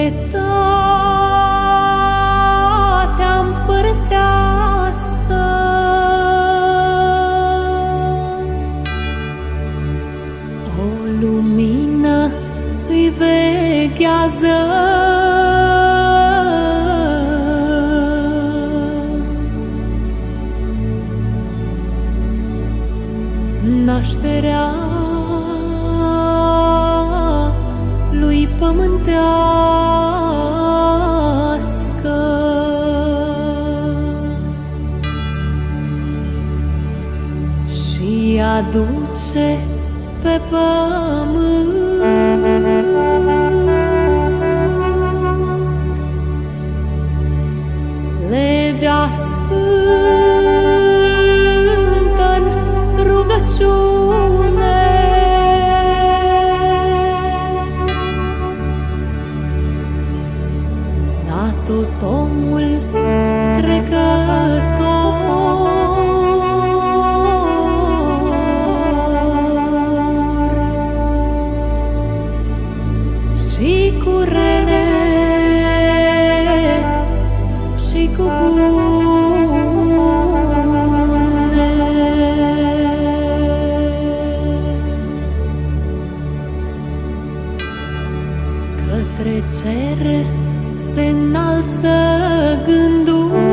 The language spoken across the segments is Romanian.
Încetatea împărătească O lumină îi veghează. Nașterea pământească. Și aduce pe pământ cu rele și cu bune. Către cer se înalță gândul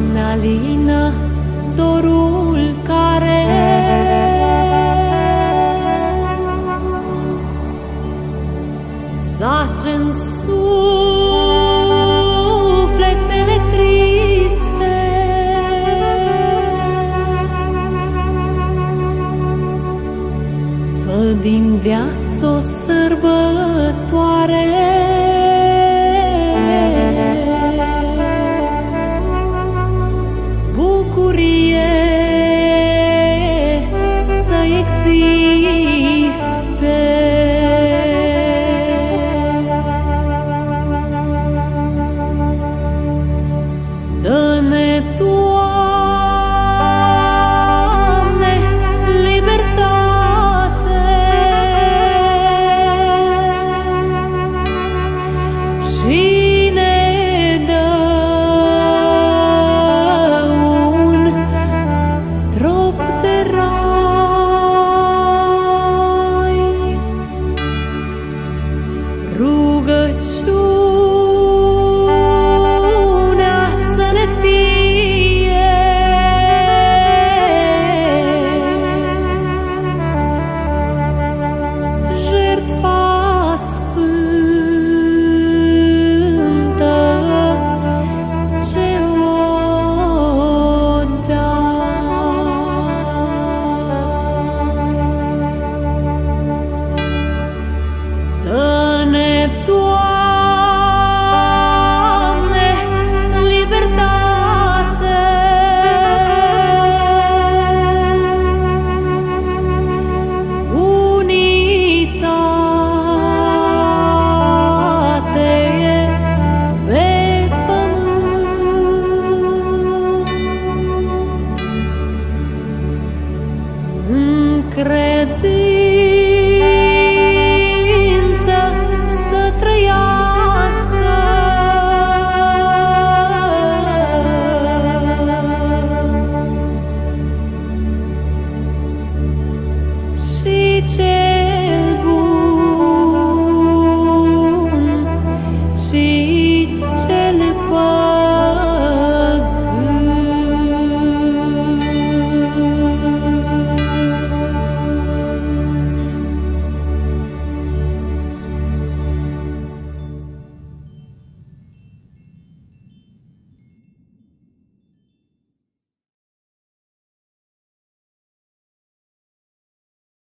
Doamne, alină dorul care zace în